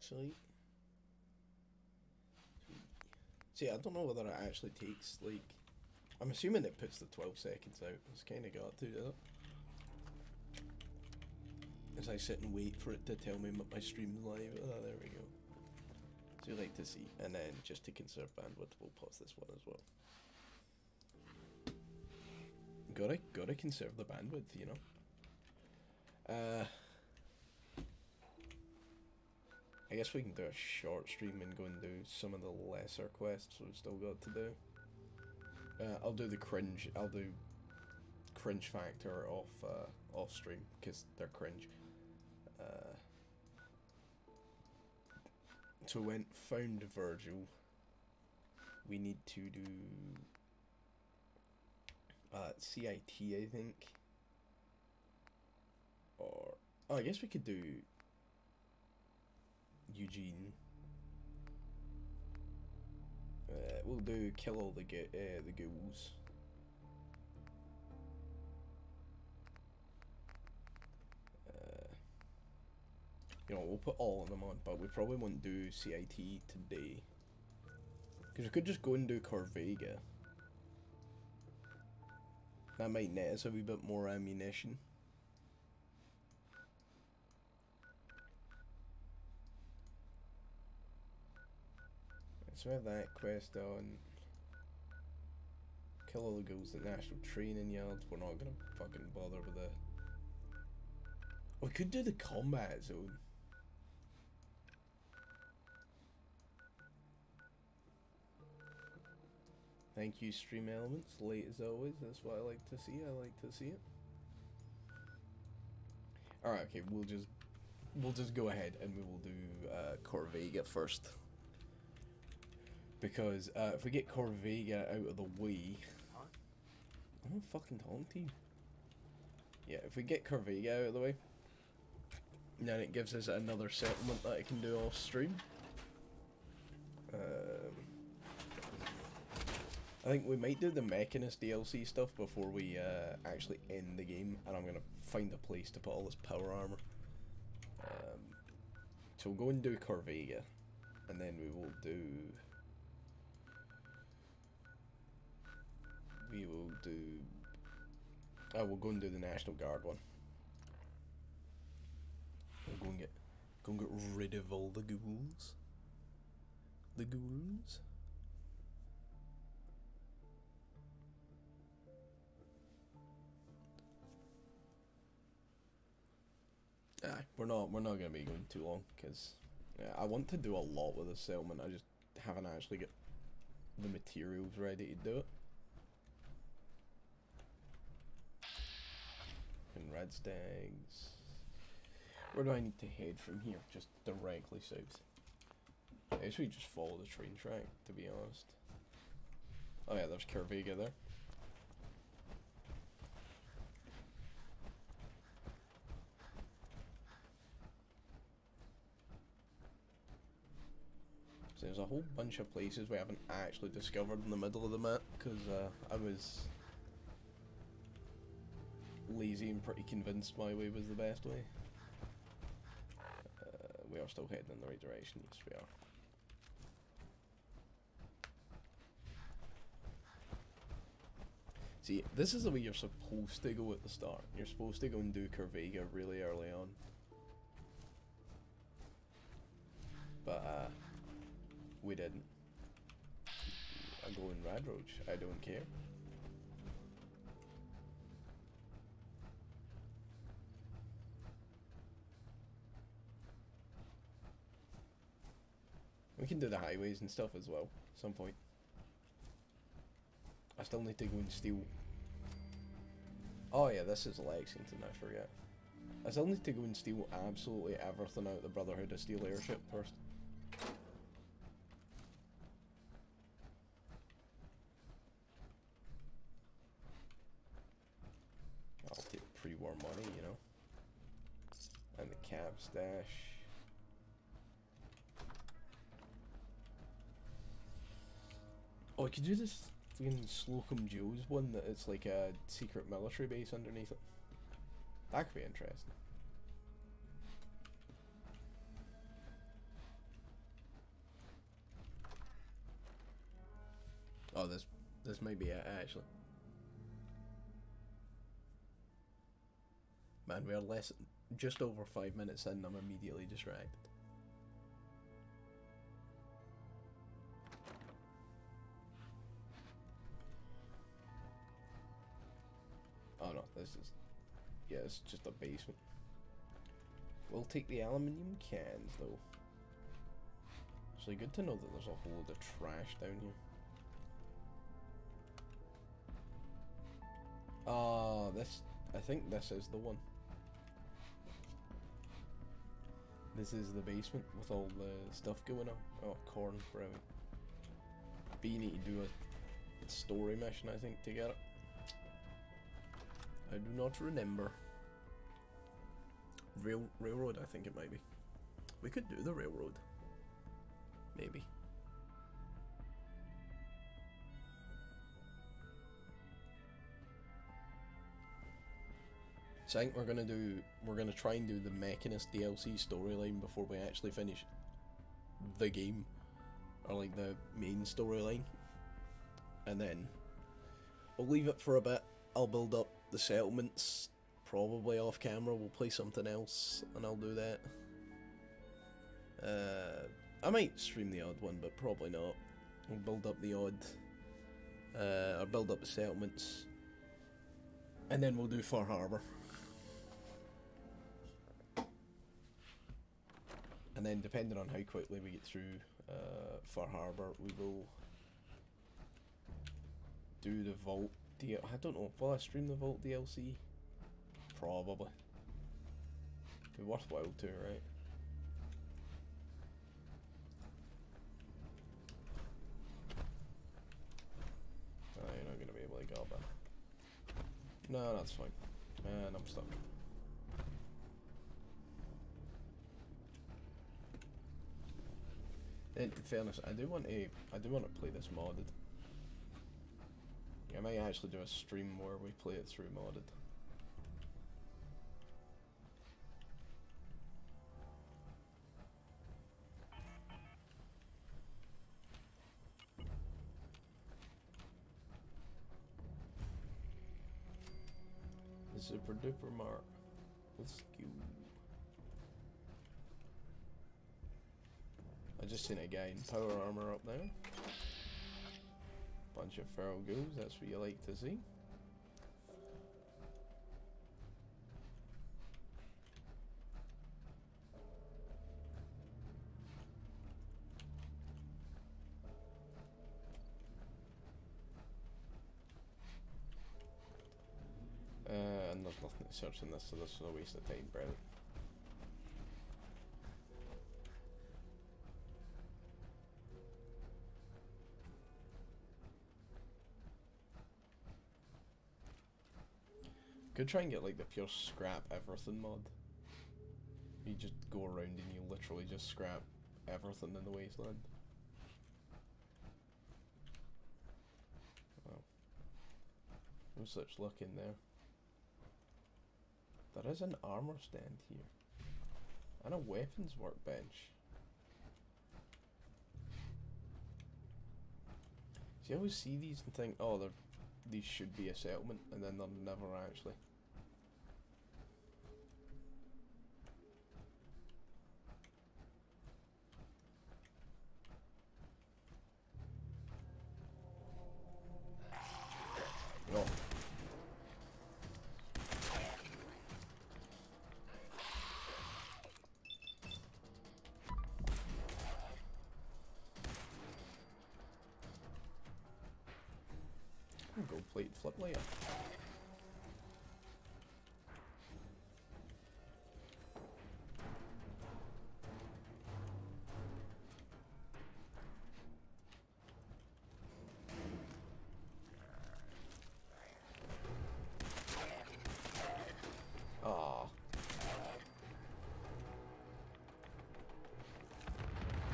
actually. See, I don't know whether it actually takes, like... I'm assuming it puts the 12 seconds out. It's kind of got to, do it? As I sit and wait for it to tell me my stream's live. Oh, there we go. So you like to see. And then, just to conserve bandwidth, we'll pause this one as well. Gotta, gotta conserve the bandwidth, you know? Uh... I guess we can do a short stream and go and do some of the lesser quests we've still got to do. Uh, I'll do the cringe. I'll do cringe factor off uh, off stream because they're cringe. Uh, so when found Virgil, we need to do uh, CIT, I think, or oh, I guess we could do Eugene. Uh, we'll do kill all the uh, the ghouls. Uh, you know, we'll put all of them on, but we probably won't do CIT today. Because we could just go and do Corvega. That might net us a wee bit more ammunition. So we have that quest on. Kill all the ghouls at National Training Yard. We're not gonna fucking bother with that. We could do the combat zone. Thank you, Stream Elements. Late as always. That's what I like to see. I like to see it. Alright, okay, we'll just we'll just go ahead and we will do uh, Corvega first because uh, if we get Corvega out of the way, I'm not fucking talking to you. Yeah, if we get Corvega out of the way, then it gives us another settlement that I can do off stream. Um, I think we might do the Mechanist DLC stuff before we uh, actually end the game, and I'm gonna find a place to put all this power armor. Um, so we'll go and do Corvega, and then we will do we will do... Oh, we'll go and do the National Guard one. We'll go and get, go and get rid of all the ghouls. The ghouls. Ah, we're not we're not gonna be going too long because yeah, I want to do a lot with the settlement. I just haven't actually got the materials ready to do it. Red stags. Where do I need to head from here? Just directly south. I guess we just follow the train track, to be honest. Oh yeah, there's Corvega there. So there's a whole bunch of places we haven't actually discovered in the middle of the map, because uh, I was lazy and pretty convinced my way was the best way. Uh, we are still heading in the right direction, yes we are. See, this is the way you're supposed to go at the start. You're supposed to go and do Corvega really early on. But, uh, we didn't. I'm going Radroach. I don't care. We can do the highways and stuff as well, some point. I still need to go and steal... Oh yeah, this is Lexington, I forget. I still need to go and steal absolutely everything out of the Brotherhood of Steel airship first. I'll take pre-war money, you know. And the cab stash. Oh, could do this fucking Slocum Joe's one that it's like a secret military base underneath it. That could be interesting. Oh, this this might be it actually. Man, we are less just over five minutes in. I'm immediately distracted. This is, yeah, it's just a basement. We'll take the aluminium cans though. So good to know that there's a whole load of trash down here. Ah, uh, this, I think this is the one. This is the basement with all the stuff going on. Oh, corn, brilliant. You need to do a story mission, I think, to get it. I do not remember. Rail railroad, I think it might be. We could do the railroad. Maybe. So I think we're gonna do we're gonna try and do the Mechanist DLC storyline before we actually finish the game. Or like the main storyline. And then we'll leave it for a bit. I'll build up the settlements probably off camera. We'll play something else and I'll do that. Uh, I might stream the odd one, but probably not. We'll build up the odd, uh, or build up the settlements, and then we'll do Far Harbor. And then, depending on how quickly we get through uh, Far Harbor, we will do the Vault. D I don't know. Will I stream the Vault DLC? Probably. Be worthwhile too, right? Oh, you're not gonna be able to get up. No, that's fine. And I'm stuck. In fairness, I do want to I do want to play this modded. I might actually do a stream where we play it through modded. Super duper mark. Let's go. I just seen a guy in power armor up there. Bunch of feral ghouls, that's what you like to see. Uh, and there's nothing to search in this, so this is a waste of time, brilliant. Could try and get like the pure scrap everything mod. You just go around and you literally just scrap everything in the wasteland. Wow. No such luck in there. There is an armor stand here. And a weapons workbench. See, I always see these and think, oh, these should be a settlement, and then they're never actually.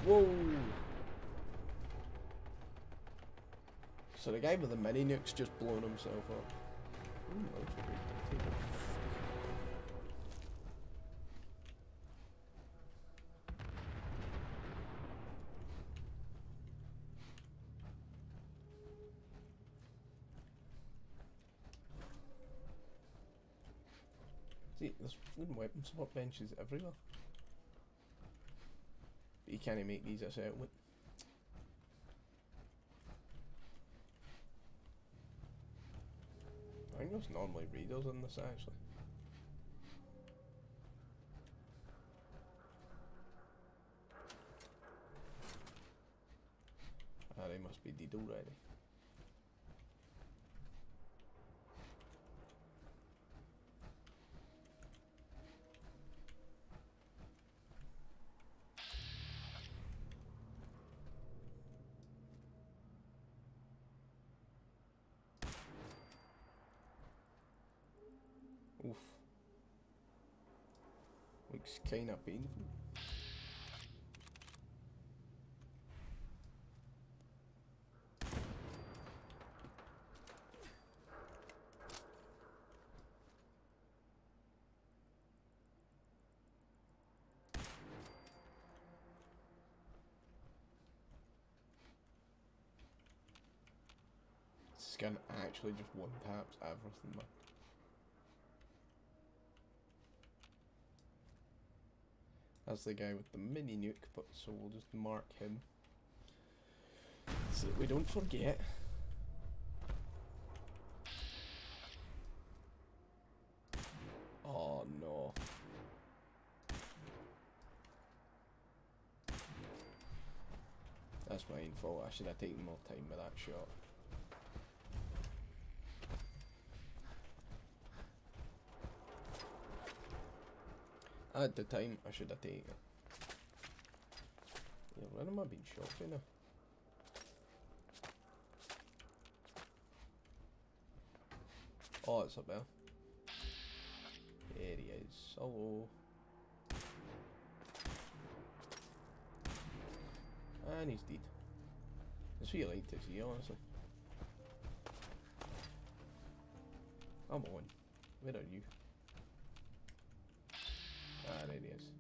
Whoa! So the guy with the mini nuke's just blown himself up. See, there's wooden support benches everywhere. But can't make these a settlement. I think there's normally raiders in this actually. Ah, they must be dead already. Looks kinda painful. This Scan actually just one taps everything man. That's the guy with the mini nuke, but so we'll just mark him. So that we don't forget. Oh no. That's my own fault. I should have taken more time with that shot. At the time, I should have taken it. Yeah, where am I being shot for now? Oh, it's up there. There he is. Hello. And he's dead. That's what you like to see, honestly. Come on. Where are you? Ah, there he is.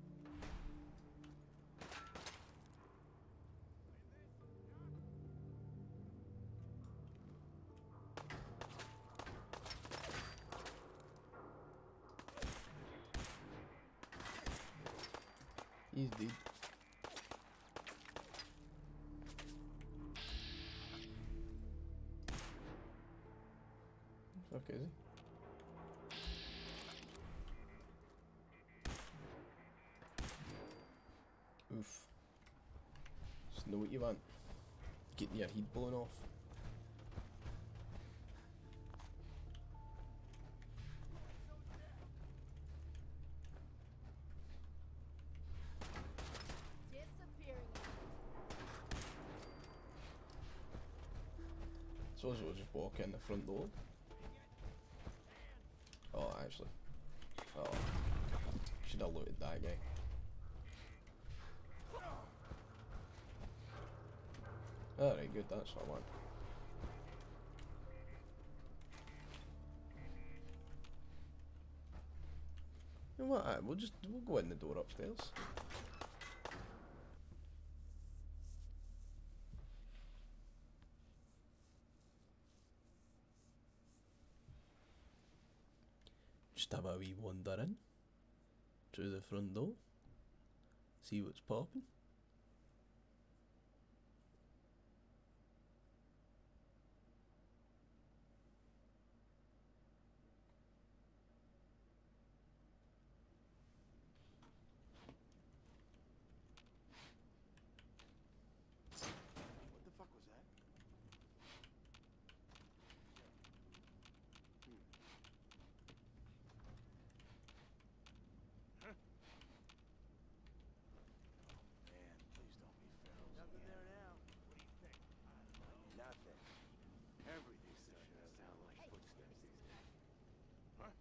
Know what you want. Getting your head blown off. Suppose we'll just walk in the front door. Oh, actually. Oh. Should have looted that guy. Oh, alright, good, that's what I want. You know what, we'll just, we'll go in the door upstairs. Just have a wee wander in through the front door. See what's popping. What the fuck was that? Man, please don't be ferals Nothing there now. What do you think? Nothing. Everything's starting to sound like footsteps these days. Huh? I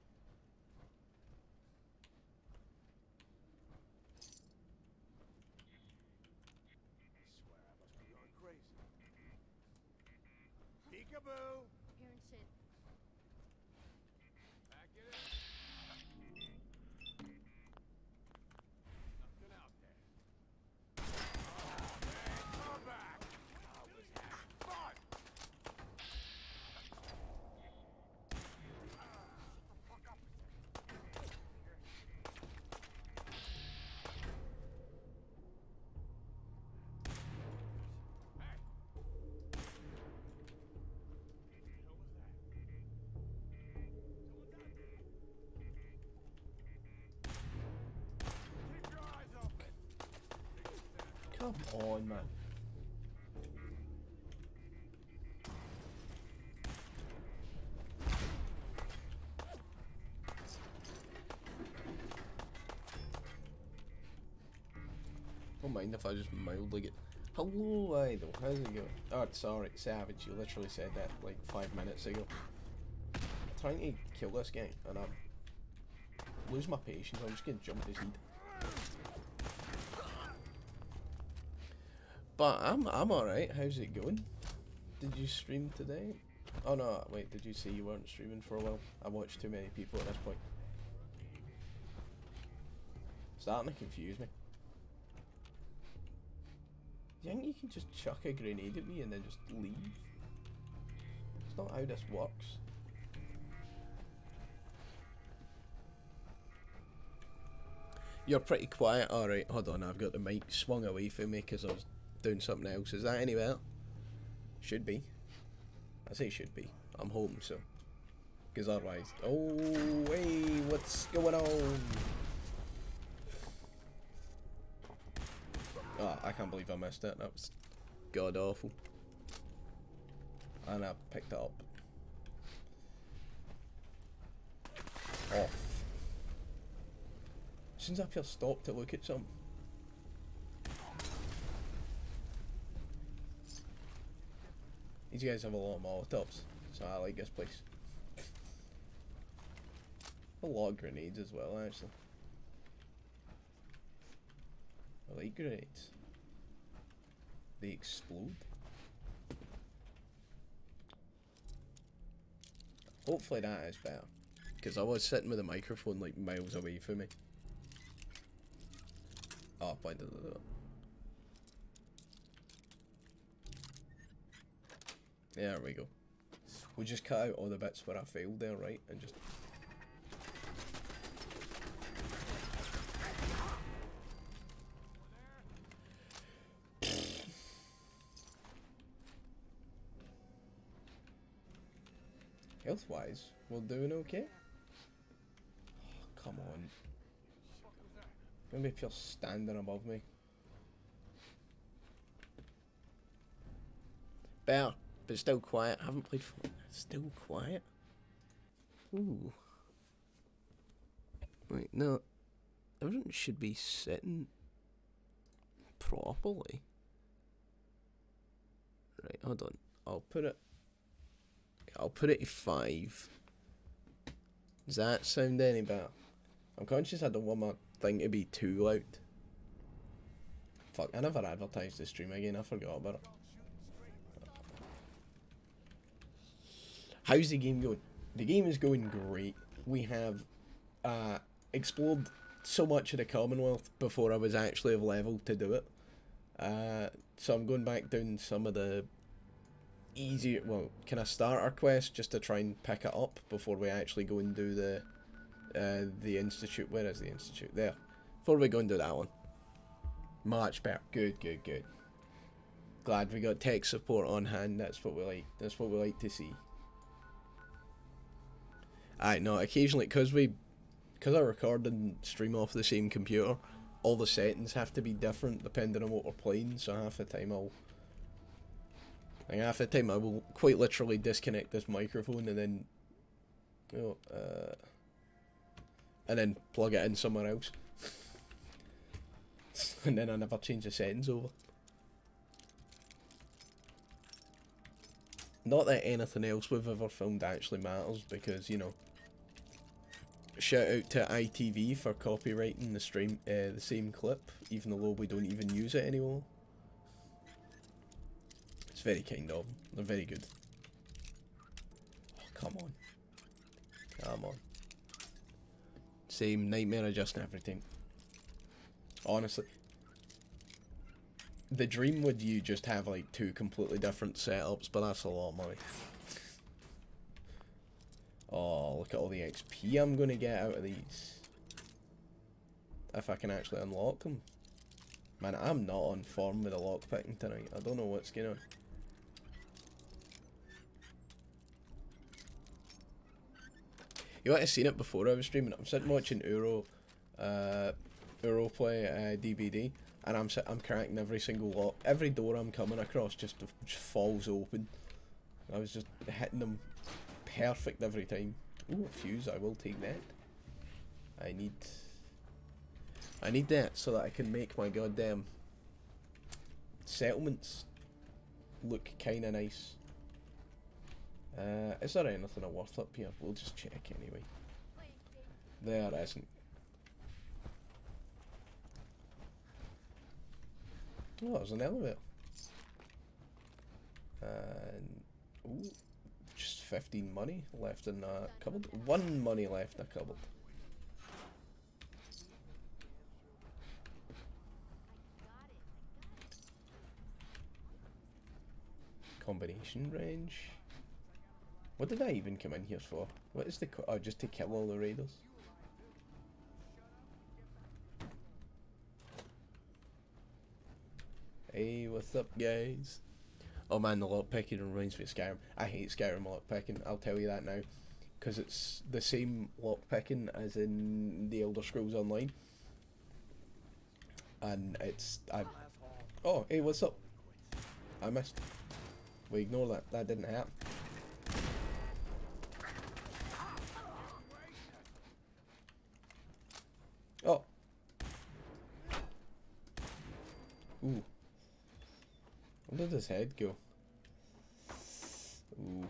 swear I must be going crazy. Peekaboo! Come on, man. Don't mind if I just mildly get. Hello, Idol. How's it going? Oh, sorry, Savage. You literally said that like five minutes ago. I'm trying to kill this guy, and I lose my patience. I'm just gonna jump his head. But I'm I'm alright. How's it going? Did you stream today? Oh no, wait, did you say you weren't streaming for a while? I watched too many people at this point. Starting to confuse me. Do You think you can just chuck a grenade at me and then just leave? It's not how this works. You're pretty quiet. Alright, hold on. I've got the mic swung away from me because I was doing something else. Is that any better? Should be. I say should be. I'm home, so. Because otherwise. Oh, hey, what's going on? Oh, I can't believe I missed it. That was god awful. And I picked it up. Off. As soon as I feel stopped to look at something. These guys have a lot of molotovs, so I like this place. a lot of grenades as well, actually. I like grenades. They explode. Hopefully that is better. Because I was sitting with a microphone like miles away from me. Oh, by the There we go. We just cut out all the bits where I failed there, right? And just Health wise, we're doing okay. Oh, come on. Maybe if you're standing above me. Better, but still quiet. I haven't played for still quiet. Ooh. Wait, no. Everyone should be sitting properly. Right, hold on. I'll put it I'll put it at five. Does that sound any better? I'm conscious I don't want my thing to be too loud. Fuck, I never advertised the stream again, I forgot about it. How's the game going? The game is going great. We have uh, explored so much of the Commonwealth before I was actually of level to do it. Uh, so I'm going back down some of the easier, well, can I start our quest just to try and pick it up before we actually go and do the uh, the institute. Where is the institute? There. Before we go and do that one. Much better. Good, good, good. Glad we got tech support on hand. That's what we like. That's what we like to see. I know. Occasionally, because we, because I record and stream off the same computer, all the settings have to be different depending on what we're playing. So half the time I'll like half the time I will quite literally disconnect this microphone and then you know, uh, and then plug it in somewhere else. and then I never change the settings over. Not that anything else we've ever filmed actually matters because, you know, shout out to ITV for copyrighting the stream, uh, the same clip, even though we don't even use it anymore It's very kind of them. They're very good. Oh, come on. Come on. Same nightmare adjusting everything. Honestly. The dream would you just have like two completely different setups, but that's a lot of money. oh, look at all the XP I'm going to get out of these. If I can actually unlock them. Man, I'm not on form with the lockpicking tonight. I don't know what's going on. You might have seen it before I was streaming. I'm sitting watching Uro, uh, Europlay uh, DVD, and I'm I'm cracking every single lock. Every door I'm coming across just, just falls open. I was just hitting them perfect every time. Ooh, fuse! I will take that. I need. I need that so that I can make my goddamn settlements look kind of nice. Uh, is there anything worth up here? We'll just check anyway. There isn't. Oh, was an elevator. And ooh, just 15 money left in that cupboard. One money left in the cupboard. Combination range. What did I even come in here for? What is the oh just to kill all the raiders? Hey, what's up, guys? Oh man, the lockpicking reminds me of Skyrim. I hate Skyrim lockpicking. I'll tell you that now, because it's the same lockpicking as in the Elder Scrolls Online, and it's I. Oh, hey, what's up? I missed. We ignore that. That didn't happen. Oh. Ooh. Where did his head go? Ooh.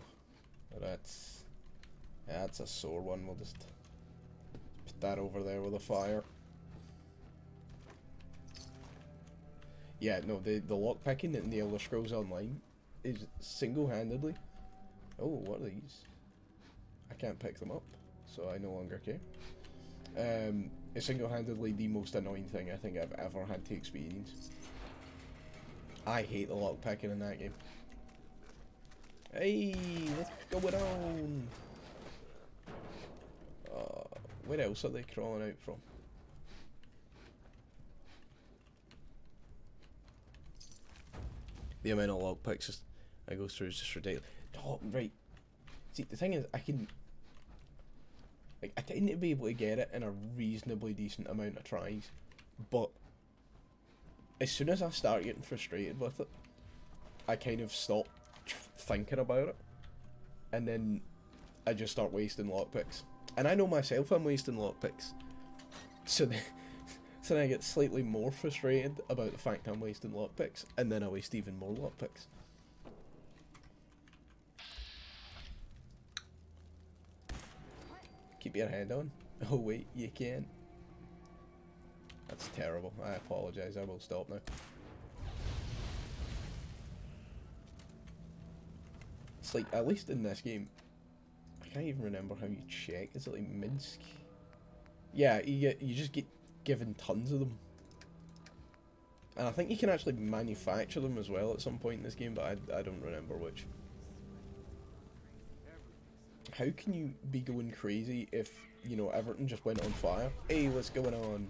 That's... That's a sore one. We'll just put that over there with a fire. Yeah, no, the, the lockpicking in the Elder Scrolls Online is single-handedly... Oh, what are these? I can't pick them up, so I no longer care. Um, it's single-handedly the most annoying thing I think I've ever had to experience. I hate the lockpicking in that game. Hey, what's going on? Uh, where else are they crawling out from? The amount of lockpicks is- I go through is just ridiculous. Oh, right. See, the thing is, I can like I tend to be able to get it in a reasonably decent amount of tries, but as soon as I start getting frustrated with it, I kind of stop thinking about it, and then I just start wasting lockpicks. And I know myself I'm wasting lockpicks, so then, so then I get slightly more frustrated about the fact I'm wasting lockpicks, and then I waste even more lockpicks. Keep your head on. Oh wait, you can. That's terrible. I apologise. I will stop now. It's like at least in this game, I can't even remember how you check. Is it like Minsk? Yeah, you get you just get given tons of them, and I think you can actually manufacture them as well at some point in this game, but I I don't remember which. How can you be going crazy if you know everything just went on fire? Hey, what's going on?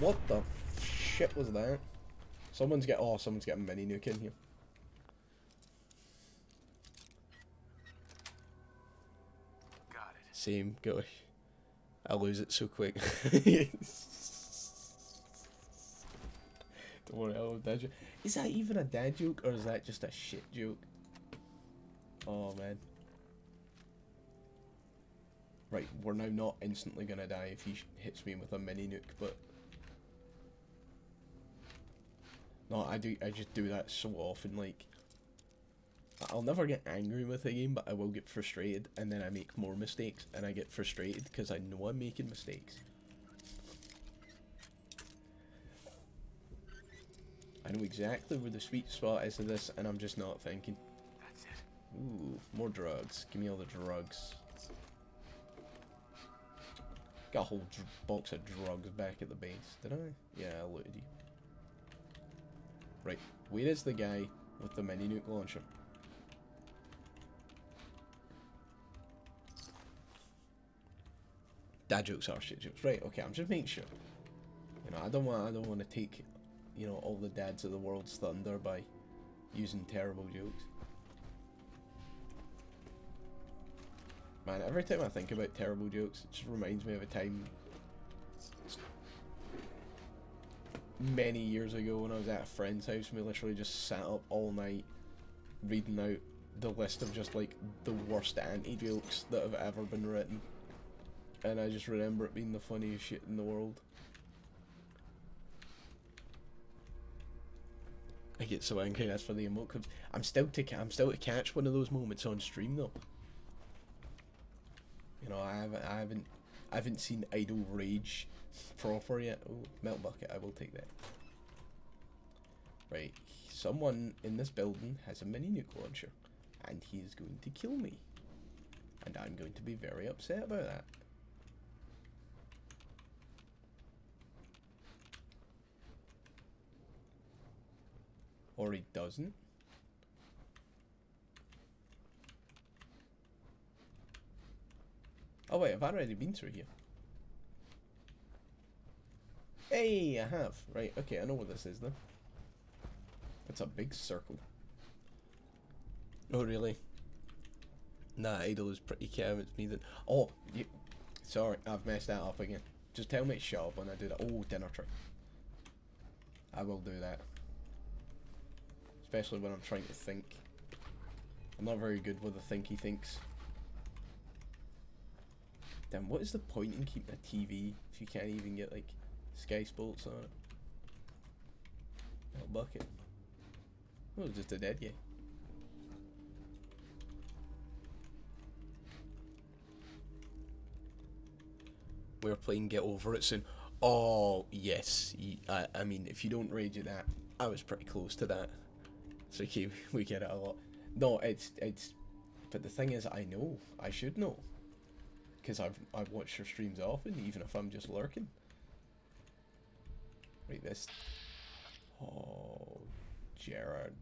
What the shit was that? Someone's get oh, someone's getting a mini nuke in here. Got it. Same, gosh. I lose it so quick. Don't worry, I love dad joke. Is that even a dad joke or is that just a shit joke? Oh man. Right, we're now not instantly gonna die if he sh- hits me with a mini nuke, but no, I do. I just do that so often. Like, I'll never get angry with a game, but I will get frustrated, and then I make more mistakes, and I get frustrated because I know I'm making mistakes. I know exactly where the sweet spot is of this, and I'm just not thinking. That's it. Ooh, more drugs. Give me all the drugs. Got a whole box of drugs back at the base. Did I? Yeah, I looted you. Right, where is the guy with the mini nuke launcher? Dad jokes are shit jokes. Right, okay, I'm just making sure. You know, I don't want I don't want to take, you know, all the dads of the world's thunder by using terrible jokes. Man, every time I think about terrible jokes, it just reminds me of a time many years ago when I was at a friend's house and we literally just sat up all night reading out the list of just like the worst anti jokes that have ever been written. And I just remember it being the funniest shit in the world. I get so angry that's for the emoticons. I'm still to I'm still to catch one of those moments on stream though. You know, I haven't I haven't I haven't seen Idle Rage proper yet. Oh, melt bucket, I will take that. Right, someone in this building has a mini nuke launcher, and he is going to kill me. And I'm going to be very upset about that. Or he doesn't. Oh wait, I've already been through here. Hey, I have. Right, okay, I know what this is then. It's a big circle. Oh, really? Nah, Idle is pretty calm. It's me that. Oh, you. Sorry, I've messed that up again. Just tell me to shut up when I do that. Oh, dinner tray. I will do that. Especially when I'm trying to think. I'm not very good with the thinky thinks. Damn, what is the point in keeping a TV if you can't even get like Sky Sports on it? Little bucket. Oh, just a dead guy. We're playing Get Over It soon. Oh, yes. I, I mean, if you don't rage at that, I was pretty close to that. So okay, we get it a lot. No, it's, it's, but the thing is, I know. I should know. Because I've, I've watched your streams often, even if I'm just lurking. Right, this. Oh, Jared.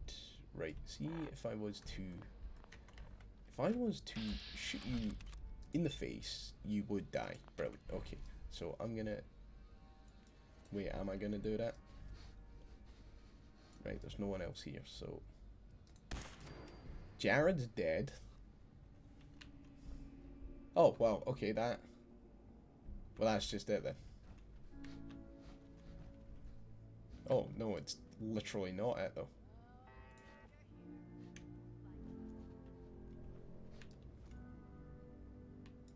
Right, see, if I was to. If I was to shoot you in the face, you would die. Brilliant. Okay, so I'm gonna. Wait, am I gonna do that? Right, there's no one else here, so. Jared's dead. Oh, well, okay, that. Well, that's just it then. Oh, no, it's literally not it though.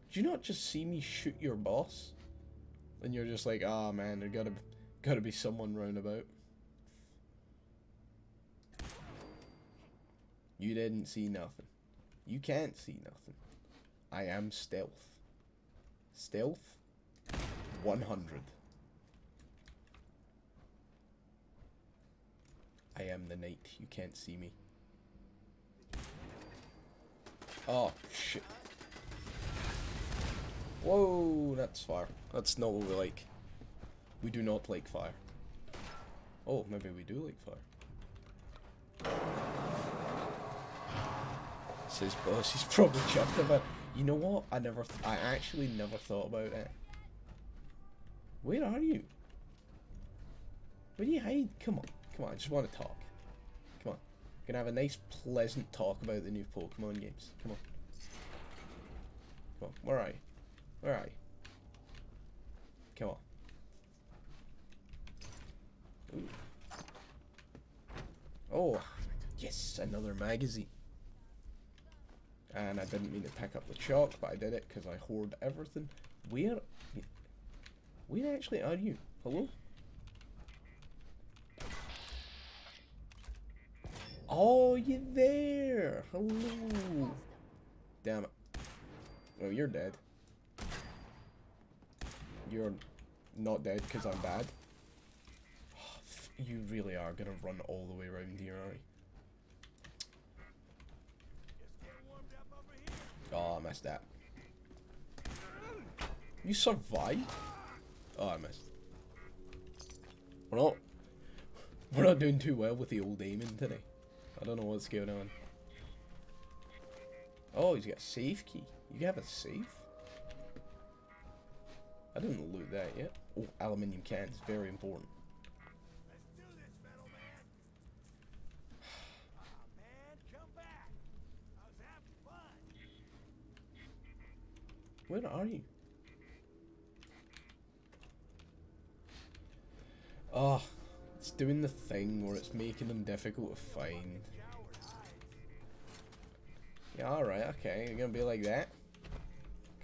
Did you not just see me shoot your boss? And you're just like, ah, man, there gotta, gotta be someone round about. You didn't see nothing. You can't see nothing. I am stealth. Stealth 100. I am the night. You can't see me. Oh, shit. Whoa, that's fire. That's not what we like. We do not like fire. Oh, maybe we do like fire. Says boss, he's probably chuffed about. You know what? I never, I actually never thought about it. Where are you? Where do you hide? Come on, come on. I just want to talk. Come on. We're Gonna have a nice, pleasant talk about the new Pokemon games. Come on. Come on. Where are you? Where are you? Come on. Ooh. Oh, yes, another magazine. And I didn't mean to pick up the chalk, but I did it because I hoard everything. Where, where actually are you? Hello? Oh, you there? Hello. Damn it. Oh, you're dead. You're not dead because I'm bad. You really are gonna run all the way around here, aren't you? Oh, I messed that. You survived? Oh, I missed. We're not... We're not doing too well with the old aiming today. I don't know what's going on. Oh, he's got a safe key. You have a safe? I didn't loot that yet. Oh, aluminium cans. Very important. Let's do this, metal man. Ah, man, come back. I was having fun. Where are you? Oh, it's doing the thing where it's making them difficult to find. Yeah, alright, okay, you're gonna be like that?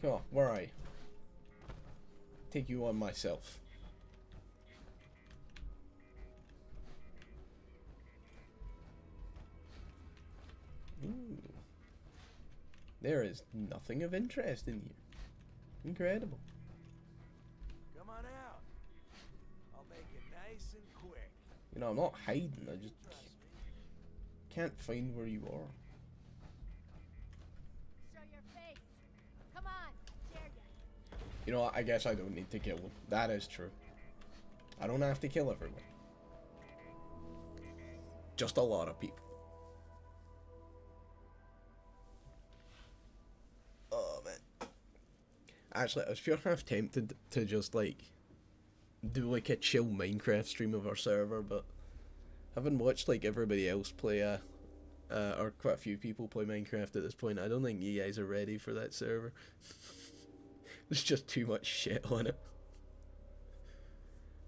Come on, where are you? Take you on myself. Ooh. There is nothing of interest in here. Incredible. Come on out. I'll make it nice and quick. You know, I'm not hiding, I just can't find where you are. Show your face. Come on, dare ya. You know I guess I don't need to kill them. That is true. I don't have to kill everyone. Just a lot of people. Actually, I was pure half tempted to just like do like a chill Minecraft stream of our server, but having watched like everybody else play a uh, or quite a few people play Minecraft at this point, I don't think you guys are ready for that server. There's just too much shit on it.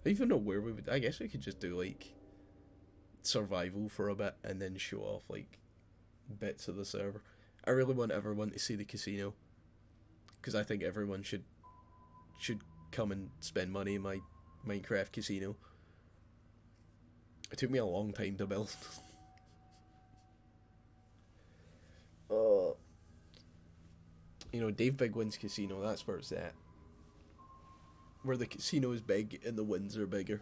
I even know where we would. I guess we could just do like survival for a bit and then show off like bits of the server. I really want everyone to see the casino because I think everyone should should come and spend money in my Minecraft casino. It took me a long time to build. uh, you know, Dave Big Wins Casino, that's where it's at. Where the casino is big and the wins are bigger.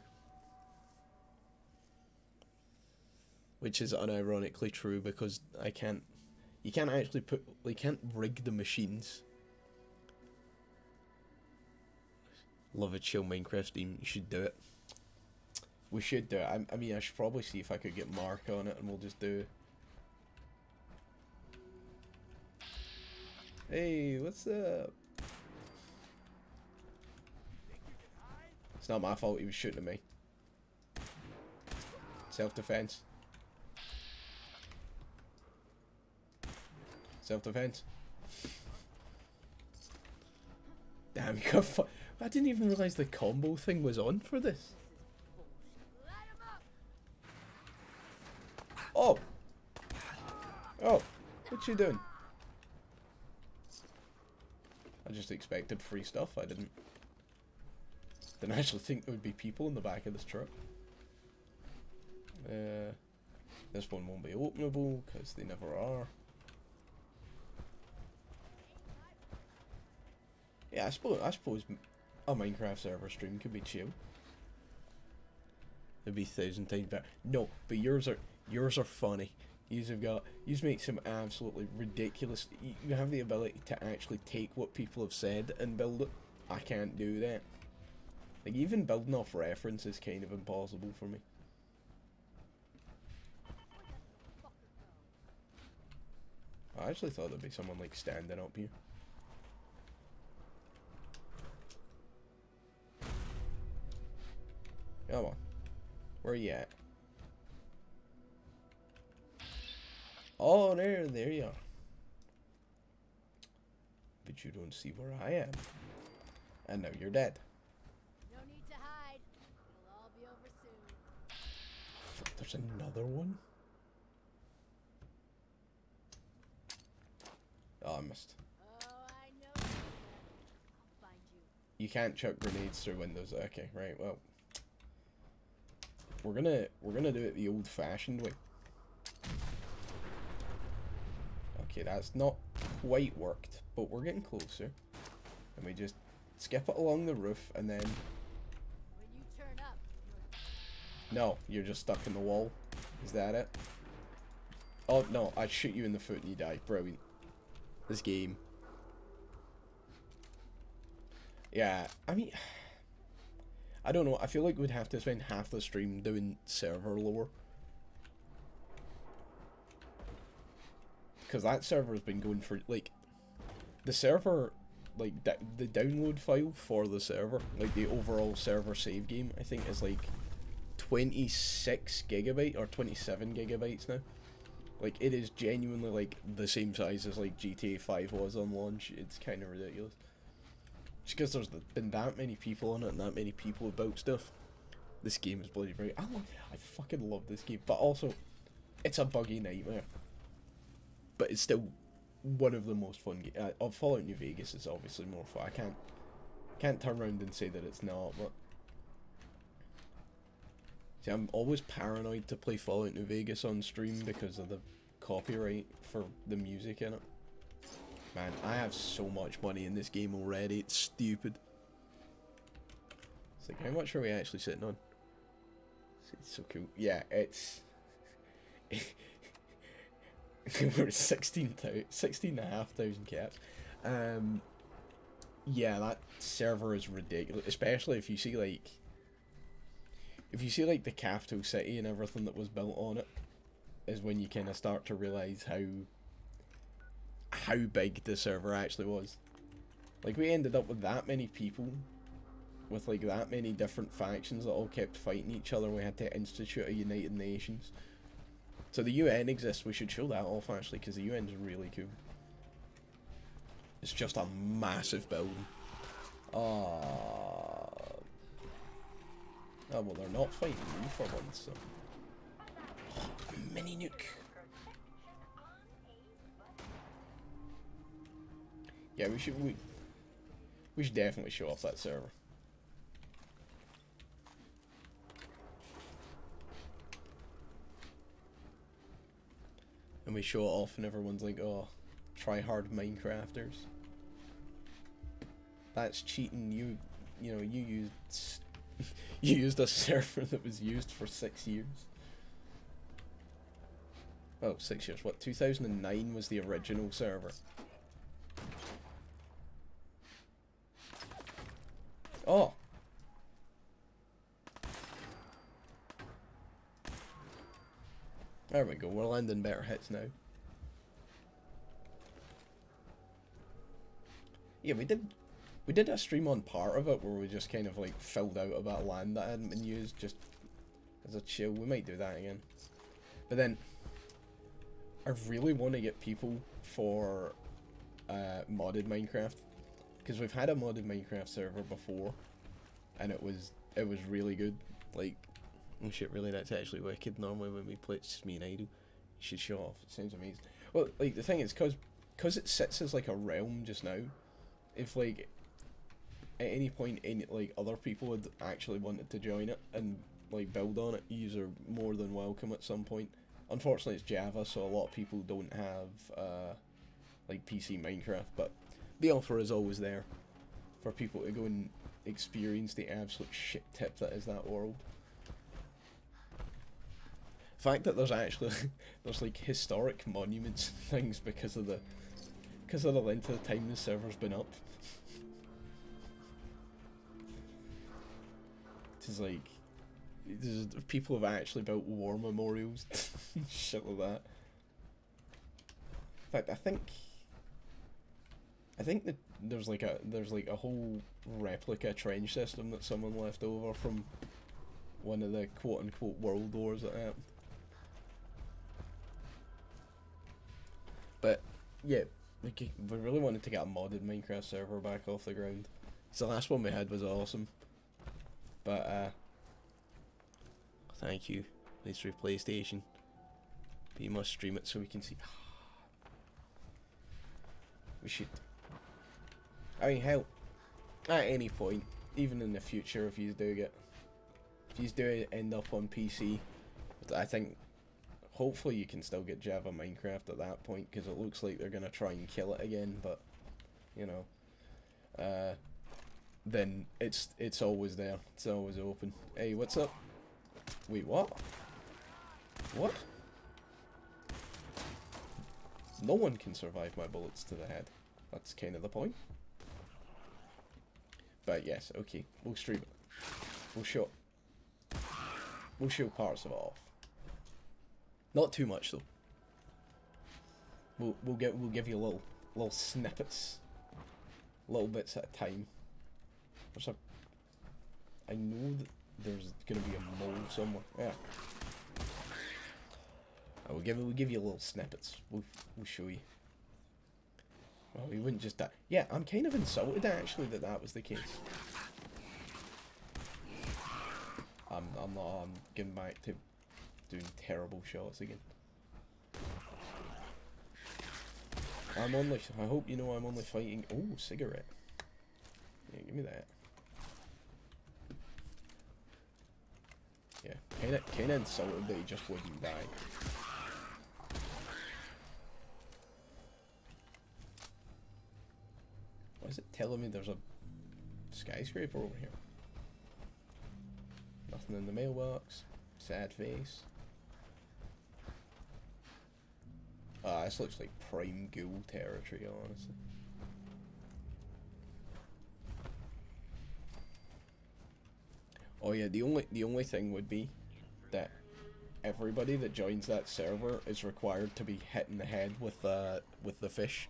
Which is unironically true because I can't. You can't actually put. You can't rig the machines. Love a chill Minecraft stream. You should do it. We should do it. I, I mean, I should probably see if I could get Mark on it and we'll just do. Hey, what's up? It's not my fault he was shooting at me. Self defense. Self defense. Damn, you got I didn't even realize the combo thing was on for this. Oh! Oh, what you doing? I just expected free stuff, I didn't. Didn't actually think there would be people in the back of this truck. Uh, this one won't be openable, because they never are. Yeah, I suppose, I suppose a Minecraft server stream could be chill. It'd be a thousand times better. No, but yours are yours are funny. Yous have got yous make some absolutely ridiculous. You, have the ability to actually take what people have said and build it. I can't do that. Like even building off reference is kind of impossible for me. I actually thought there'd be someone like standing up here. Oh, Come on. Where are you at? Oh, there, there you are. But you don't see where I am. And now you're dead. No need to hide. It'll all be over soon. Fuck, there's another one? Oh, I missed. Oh, I know you. I'll find you. You can't chuck grenades through windows. Okay, right, well. We're gonna, we're gonna do it the old-fashioned way. Okay, that's not quite worked, but we're getting closer. And we just skip it along the roof, and then... When you turn up, you're No, you're just stuck in the wall. Is that it? Oh, no, I shoot you in the foot and you die. Brilliant. This game. Yeah, I mean... I don't know, I feel like we'd have to spend half the stream doing server lore. Because that server's been going for, like... The server, like, the download file for the server, like the overall server save game, I think is like 26 gigabyte or 27 gigabytes now. Like it is genuinely like the same size as like GTA 5 was on launch. It's kind of ridiculous. Just because there's been that many people on it and that many people about stuff. This game is bloody great. I, love, I fucking love this game. But also, it's a buggy nightmare. But it's still one of the most fun games. Uh, Fallout New Vegas is obviously more fun. I can't, can't turn around and say that it's not, but... See, I'm always paranoid to play Fallout New Vegas on stream because of the copyright for the music in it. Man, I have so much money in this game already, it's stupid. It's like, how much are we actually sitting on? It's so cool. Yeah, it's... We're 16, 16 and a half thousand caps. Um, yeah, that server is ridiculous, especially if you see, like... If you see, like, the capital city and everything that was built on it, is when you kind of start to realise how how big the server actually was. Like we ended up with that many people with like that many different factions that all kept fighting each other. We had to institute a United Nations. So the UN exists. We should show that off actually because the UN is really cool. It's just a massive building. Ah. Oh. oh well, they're not fighting me for once. So. mini nuke. Yeah, we should we we should definitely show off that server. And we show it off and everyone's like, oh, try hard Minecrafters. That's cheating. You, you know, you used, you used a server that was used for six years. Oh, six years. What, 2009 was the original server. Oh. There we go, we're landing better hits now. Yeah, we did we did a stream on part of it where we just kind of like filled out a bit land that hadn't been used just as a chill. We might do that again. But then I really want to get people for uh, modded Minecraft because we've had a modded Minecraft server before, and it was it was really good. Like, oh shit, really, that's actually wicked. Normally when we play, it's just me and Idle. Should show off. It sounds amazing. Well, like the thing is, cause cause it sits as like a realm just now. If like at any point any like other people had actually wanted to join it and like build on it, you are more than welcome at some point. Unfortunately, it's Java, so a lot of people don't have uh, like PC Minecraft, but the offer is always there for people to go and experience the absolute shit tip that is that world. The fact that there's actually there's like historic monuments and things because of the because of the length of the time the server's been up. It's like people have actually built war memorials, shit like that. In fact, I think I think that there's like a there's like a whole replica trench system that someone left over from one of the quote unquote world wars that happened. But yeah, like we really wanted to get a modded Minecraft server back off the ground. The last one we had was awesome. But uh thank you. Thanks for PlayStation. But you must stream it so we can see. we should I mean, hell, at any point, even in the future, if you do get, if you do end up on PC, I think, hopefully you can still get Java Minecraft at that point, because it looks like they're going to try and kill it again, but, you know, uh, then it's, it's always there, it's always open. Hey, what's up? Wait, what? What? No one can survive my bullets to the head. That's kind of the point. But yes, okay, we'll stream it. We'll show. We'll show parts of it off. Not too much though. We'll we'll get we'll give you little little snippets, little bits at a time. There's a. I know that there's gonna be a mole somewhere. Yeah. We'll give we'll give you a little snippets. We'll we'll show you. Well, he wouldn't just die. Yeah, I'm kind of insulted actually that that was the case. I'm, I'm not. I'm getting back to doing terrible shots again. I'm only. I hope you know I'm only fighting. Oh, cigarette. Yeah, give me that. Yeah, kinda, kinda insulted that he just wouldn't die. Why is it telling me there's a skyscraper over here? Nothing in the mailbox. Sad face. Ah, this looks like prime ghoul territory, honestly. Oh yeah, the only the only thing would be that everybody that joins that server is required to be hit in the head with uh with the fish.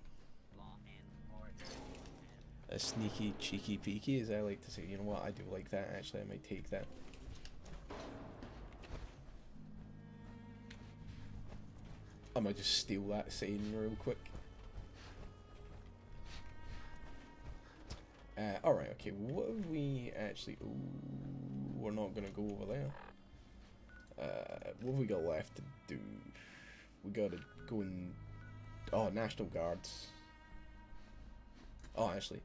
A sneaky cheeky peeky, as I like to say. You know what? I do like that. Actually, I might take that. I might just steal that saying real quick. Uh, alright, okay, what have we actually... Ooh, we're not going to go over there. Uh, what have we got left to do? We got to go and... Oh, National Guards. Oh, actually...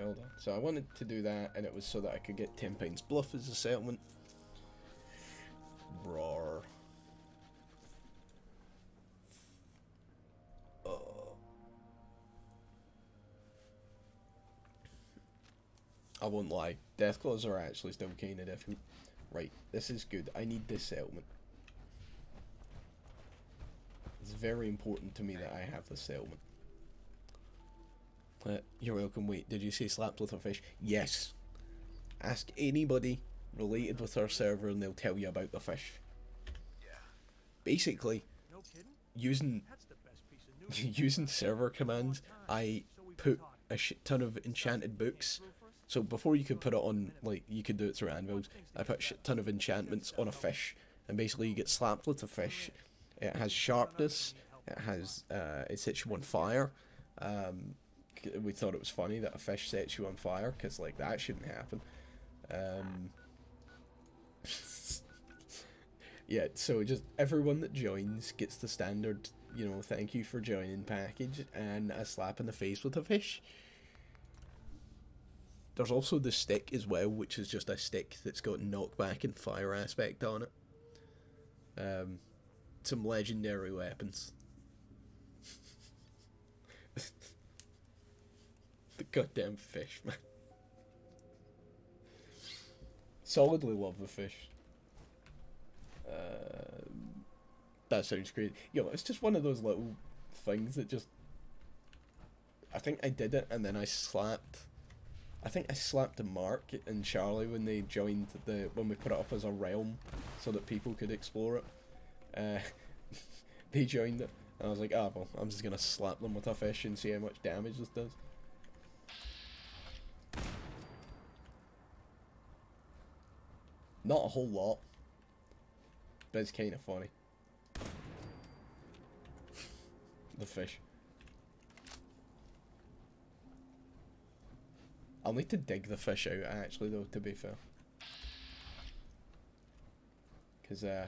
Hold on. So I wanted to do that, and it was so that I could get Tenpines Bluff as a settlement. Roar. Uh. I won't lie. Deathclaws are actually still kind of difficult. Right, this is good. I need this settlement. It's very important to me that I have this settlement. Uh, you're welcome. Wait, did you say slapped with a fish? Yes. Ask anybody related with our server and they'll tell you about the fish. Yeah. Basically, No using That's the best piece of news. using server commands, I put a shit ton of enchanted books. So before you could put it on, like you could do it through anvils, I put a shit ton of enchantments on a fish, and basically you get slapped with a fish. It has sharpness. It has uh, it sets you on fire. Um, we thought it was funny that a fish sets you on fire because like that shouldn't happen. Um, yeah, so just everyone that joins gets the standard, you know, thank you for joining package and a slap in the face with a fish. There's also the stick as well, which is just a stick that's got knockback and fire aspect on it. Um, some legendary weapons. goddamn fish, man. Solidly love the fish. Uh, that sounds great. Yo, it's just one of those little things that just. I think I did it and then I slapped. I think I slapped Mark and Charlie when they joined the when we put it up as a realm, so that people could explore it. Uh, they joined it, and I was like, ah, well, I'm just gonna slap them with a fish and see how much damage this does. Not a whole lot, but it's kind of funny. the fish. I'll need to dig the fish out actually though, to be fair. Because uh,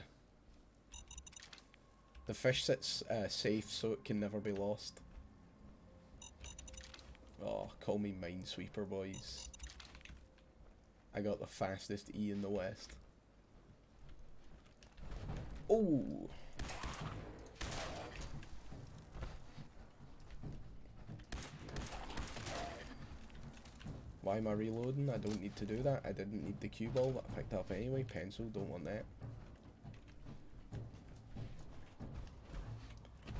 the fish sits uh, safe so it can never be lost. Oh, call me Minesweeper, boys. I got the fastest E in the West. Oh! Why am I reloading? I don't need to do that. I didn't need the cue ball that I picked up anyway. Pencil, don't want that.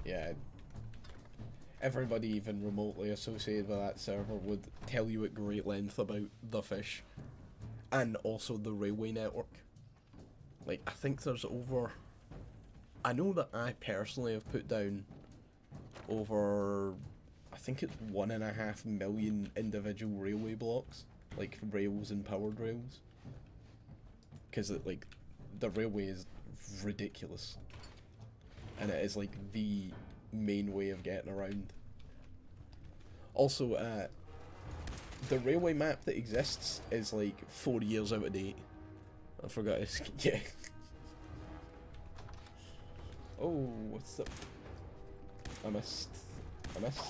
Yeah. Everybody even remotely associated with that server would tell you at great length about the fish. And also the railway network. Like, I think there's over... I know that I personally have put down over I think it's one and a half million individual railway blocks, like rails and powered rails. Because like the railway is ridiculous, and it is like the main way of getting around. Also, uh, the railway map that exists is like four years out of date. I forgot. It's, yeah. Oh, what's up? I missed. I missed.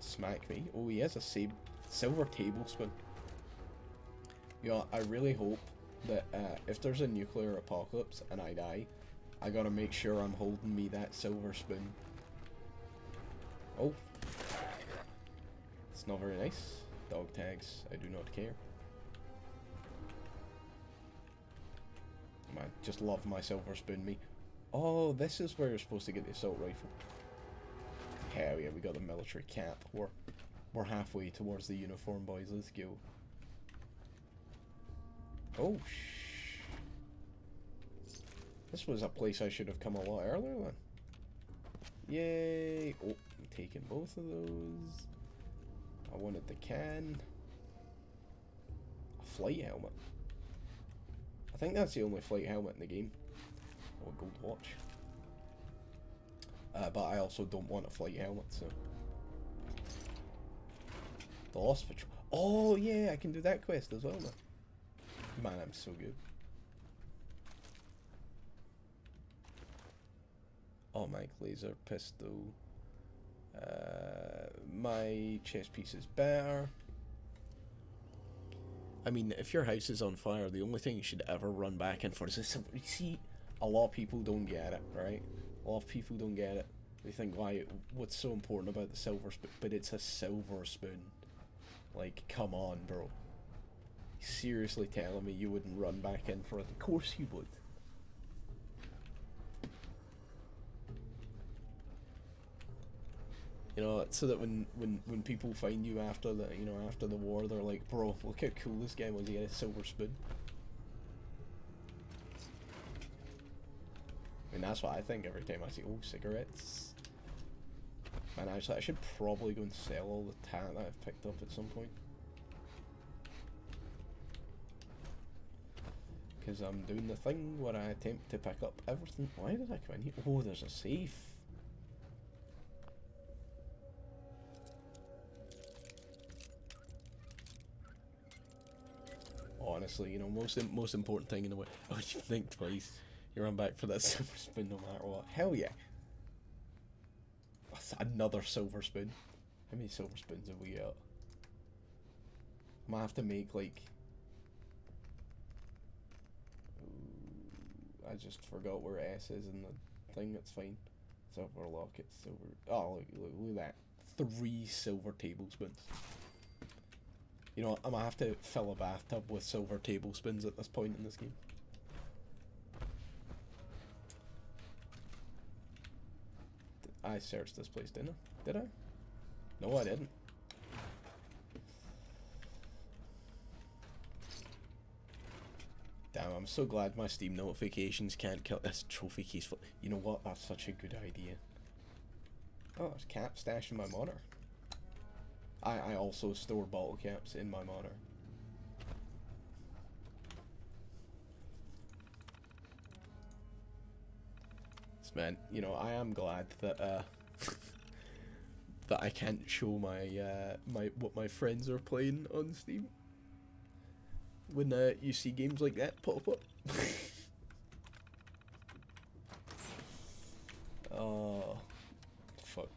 Smack me. Oh, he has a sab silver tablespoon. Yeah, I really hope that uh, if there's a nuclear apocalypse and I die, I gotta make sure I'm holding me that silver spoon. Oh. It's not very nice. Dog tags, I do not care. Man, just love my silver spoon me. Oh, this is where you're supposed to get the assault rifle. Hell yeah, we got the military cap. We're, we're halfway towards the uniform, boys. Let's go. Oh, shh. This was a place I should have come a lot earlier then. Yay! Oh, I'm taking both of those. I wanted the can. A flight helmet. I think that's the only flight helmet in the game. Oh, a gold watch. Uh, but I also don't want a flight helmet, so. The Lost Patrol. Oh, yeah, I can do that quest as well. Man, I'm so good. My laser pistol. Uh, my chest piece is better. I mean, if your house is on fire, the only thing you should ever run back in for is a silver. You see, a lot of people don't get it, right? A lot of people don't get it. They think, why? What's so important about the silver spoon? But it's a silver spoon. Like, come on, bro. Seriously telling me you wouldn't run back in for it? Of course you would. You know, so that when, when, when people find you after the you know after the war, they're like, bro, look how cool this guy was. He had a silver spoon. I mean, that's what I think every time I see, oh, cigarettes. Man, actually, I should probably go and sell all the tat that I've picked up at some point. Because I'm doing the thing where I attempt to pick up everything. Why did I come in here? Oh, there's a safe. Honestly, you know, most most important thing in the way. Oh, you think twice. You run back for that silver spoon no matter what. Hell yeah. That's another silver spoon. How many silver spoons have we got? I might have to make like. I just forgot where S is in the thing. It's fine. Silver locket, silver. Oh, look, look, look at that. Three silver tablespoons. You know, I'm gonna have to fill a bathtub with silver tablespoons at this point in this game. I searched this place, didn't I? Did I? No, I didn't. Damn, I'm so glad my Steam notifications can't kill this trophy case. You know what? That's such a good idea. Oh, there's cap stash in my monitor. I, I also store bottle caps in my monitor. man, you know, I am glad that uh, that I can't show my uh, my what my friends are playing on Steam. When uh, you see games like that pop up. oh, fuck!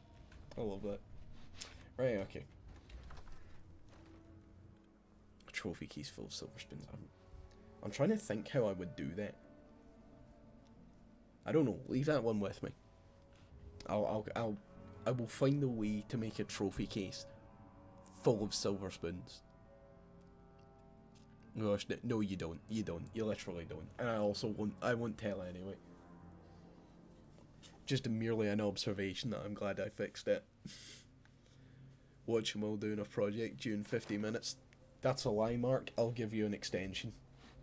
I love that. Right, okay. Trophy keys full of silver spoons. I'm, I'm trying to think how I would do that. I don't know. Leave that one with me. I'll, I'll, I'll, I will find a way to make a trophy case full of silver spoons. Gosh, no, you don't. You don't. You literally don't. And I also won't. I won't tell anyway. Just merely an observation that I'm glad I fixed it. Watch them all doing a project due in 50 minutes. That's a lie, Mark. I'll give you an extension.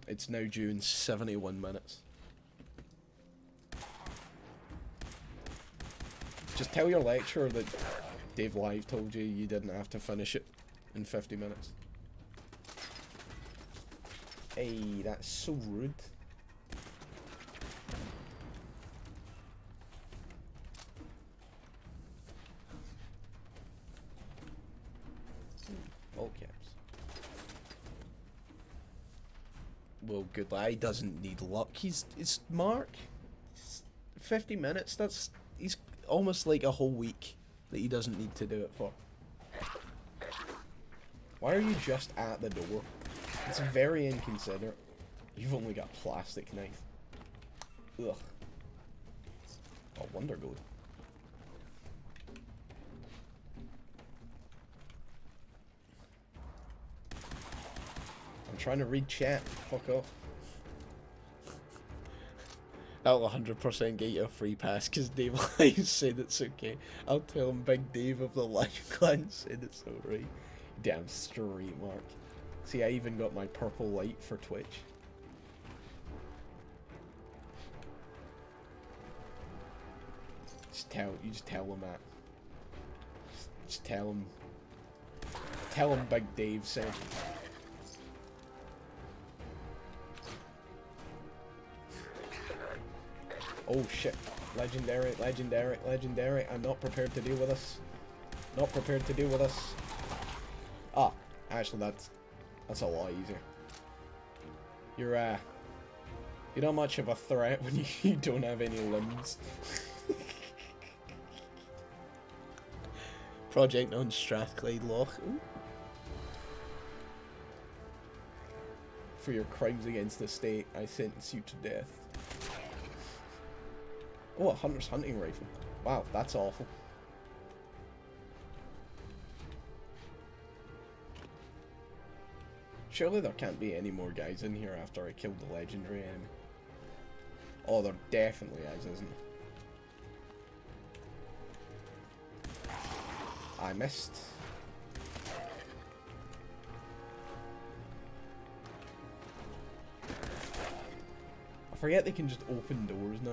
It's now due in 71 minutes. Just tell your lecturer that Dave Live told you you didn't have to finish it in 50 minutes. Hey, that's so rude. Good lad. He doesn't need luck. He's it's Mark. It's Fifty minutes. That's he's almost like a whole week that he doesn't need to do it for. Why are you just at the door? It's very inconsiderate. You've only got plastic knife. Ugh. Oh, Wonder Goat. I'm trying to read chat. Fuck off. I'll 100% get you a free pass because Dave Live said it's okay. I'll tell him Big Dave of the Life Clan said it's alright. Damn straight, Mark. See, I even got my purple light for Twitch. Just tell, you just tell him that. Just, just tell him. Tell him Big Dave said. Oh shit. Legendary, legendary, legendary. I'm not prepared to deal with this. Not prepared to deal with this. Ah, actually that's that's a lot easier. You're uh you're not much of a threat when you, don't have any limbs. Project on Strathclyde Loch. Ooh. For your crimes against the state, I sentence you to death. Oh, a hunter's hunting rifle. Wow, that's awful. Surely there can't be any more guys in here after I killed the legendary enemy. Oh, there definitely is, isn't there? I missed. I forget they can just open doors now.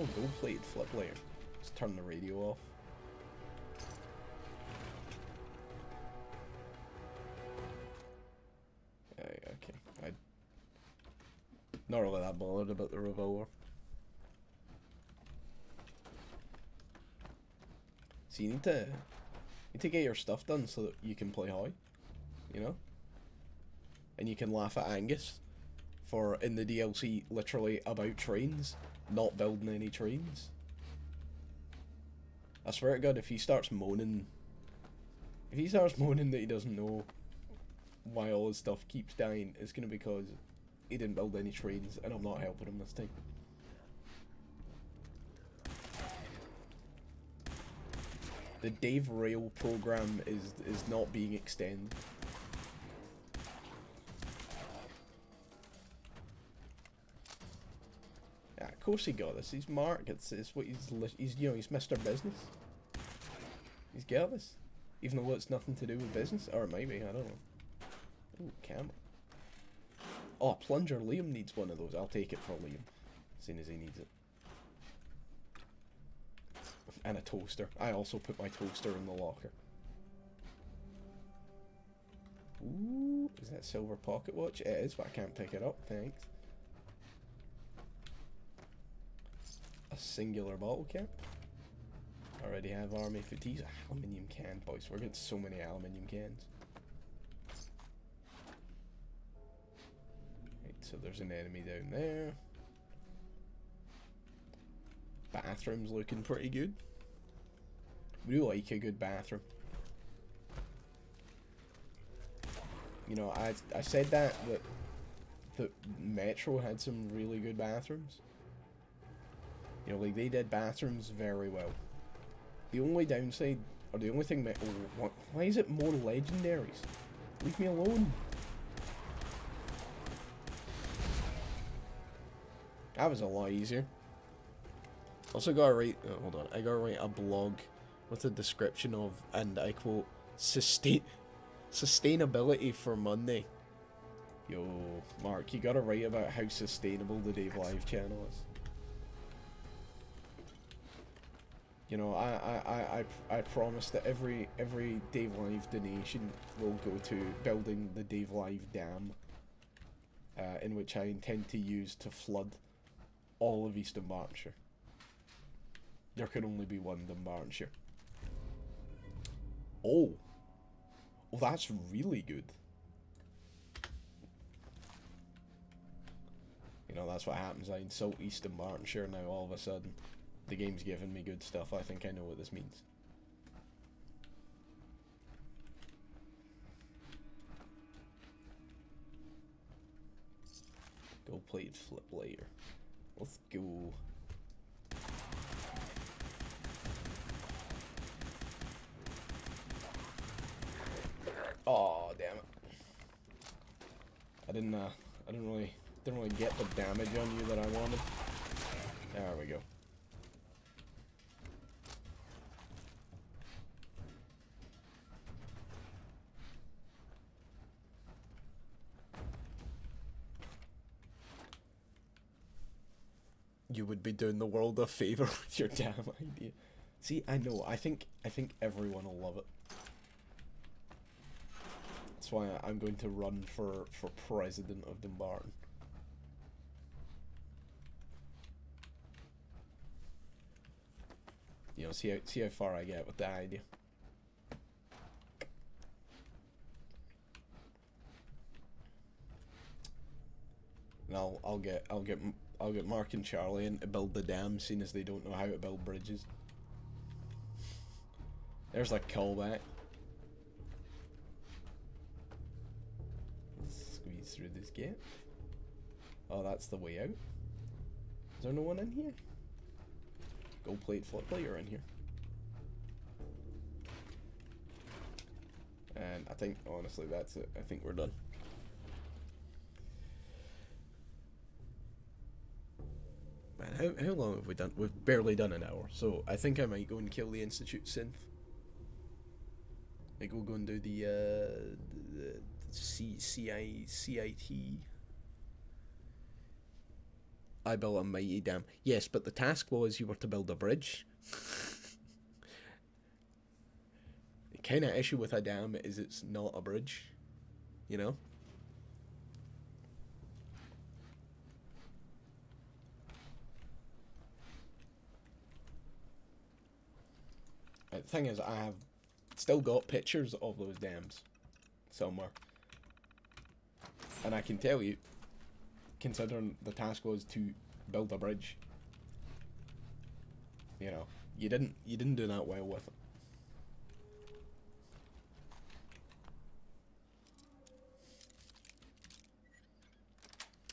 Oh, gold plated flip lighter. Just turn the radio off. Aye, okay. I not really that bothered about the revolver. So you need to you need to get your stuff done so that you can play high. You know? And you can laugh at Angus for in the DLC literally about trains, not building any trains. I swear to God, if he starts moaning, if he starts moaning that he doesn't know why all his stuff keeps dying, it's gonna be because he didn't build any trains, and I'm not helping him this time. The Dave Rail program is is not being extended. Course he got this. He's Mark. It's, it's what he's, he's, you know, he's Mr. Business. He's got this. Even though it's nothing to do with business. Or maybe, I don't know. Ooh, camera. Oh, Plunger. Liam needs one of those. I'll take it for Liam. As soon as he needs it. And a toaster. I also put my toaster in the locker. Ooh, is that silver pocket watch? It is, but I can't pick it up. Thanks. A singular bottle cap. Already have army fatigues. Aluminium can, boys. We're getting so many aluminium cans. Right, so there's an enemy down there. Bathroom's looking pretty good. We do like a good bathroom. You know, I I said that that that Metro had some really good bathrooms. You know, like they did bathrooms very well. The only downside, or the only thing that, oh, what, why is it more legendaries? Leave me alone. That was a lot easier. Also gotta write, oh, hold on, I gotta write a blog with a description of, and I quote, sustain, sustainability for Monday. Yo, Mark, you gotta write about how sustainable the Dave Live channel is. You know, I, I, I, I, promise that every every Dave Live donation will go to building the Dave Live Dam, uh, in which I intend to use to flood all of East Dunbartonshire. There can only be one Dumbartonshire. Oh. Oh, that's really good. You know, that's what happens. I insult East Dunbartonshire now all of a sudden. The game's giving me good stuff. I think I know what this means. Go play flip later. Let's go. Oh damn it! I didn't. Uh, I didn't really. Didn't really get the damage on you that I wanted. There we go. You would be doing the world a favor with your damn idea. See, I know. I think. I think everyone will love it. That's why I'm going to run for for president of Dumbarton. You know, see how see how far I get with that idea. And I'll I'll get I'll get I'll get Mark and Charlie in to build the dam, seeing as they don't know how to build bridges. There's a callback. Squeeze through this gate. Oh, that's the way out. Is there no one in here? Gold plate flip player in here. And I think, honestly, that's it. I think we're done. Man, how, how long have we done? We've barely done an hour, so I think I might go and kill the Institute synth. Like we'll go and do the, uh, the C, CI, CIT. I built a mighty dam. Yes, but the task was you were to build a bridge. the kind of issue with a dam is it's not a bridge, you know? Thing is, I have still got pictures of those dams somewhere. And I can tell you, considering the task was to build a bridge, you know, you didn't you didn't do that well with it.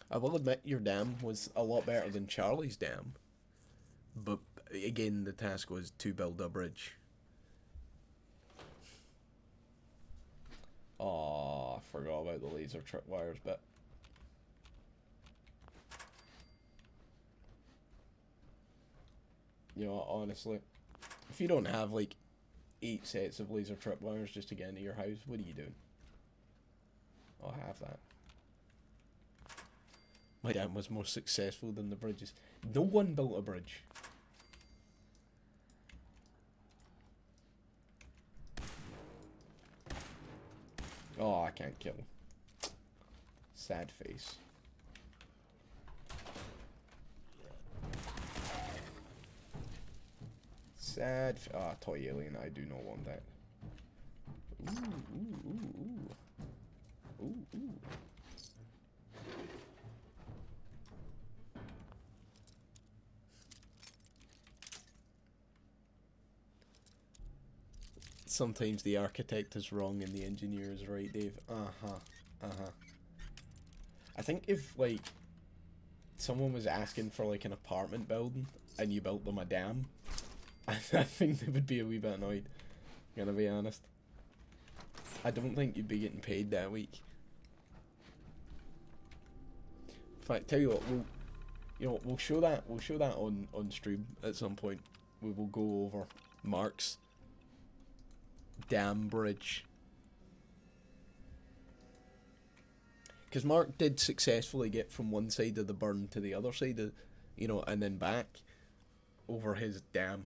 I will admit your dam was a lot better than Charlie's dam. But again, the task was to build a bridge. Oh, I forgot about the laser tripwires bit. You know, honestly, if you don't have like eight sets of laser tripwires just to get into your house, what are you doing? I'll have that. My dam was more successful than the bridges. No one built a bridge. Oh, I can't kill him. Sad face. Sad. Ah, oh, toy alien. I do not want that. Ooh, ooh, ooh, ooh. Ooh, ooh. Sometimes the architect is wrong and the engineer is right, Dave. Uh-huh. Uh-huh. I think if, like, someone was asking for, like, an apartment building and you built them a dam, I, I think they would be a wee bit annoyed. Gonna be honest. I don't think you'd be getting paid that week. In fact, tell you what, we'll, you know, we'll show that, we'll show that on, on stream at some point. We will go over Mark's dam bridge. Because Mark did successfully get from one side of the burn to the other side, of, you know, and then back over his dam.